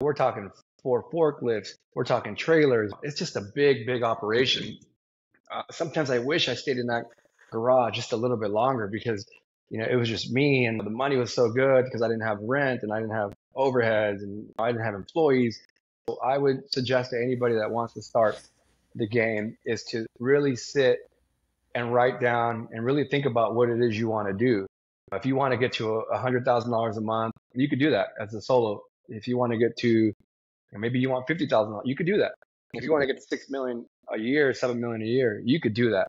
We're talking four forklifts. We're talking trailers. It's just a big, big operation. Uh, sometimes I wish I stayed in that garage just a little bit longer because you know it was just me and the money was so good because I didn't have rent and I didn't have overheads and I didn't have employees. So I would suggest to anybody that wants to start the game is to really sit and write down and really think about what it is you want to do. If you want to get to a hundred thousand dollars a month, you could do that as a solo. If you want to get to, maybe you want fifty thousand, you could do that. If you want to get to six million a year, seven million a year, you could do that.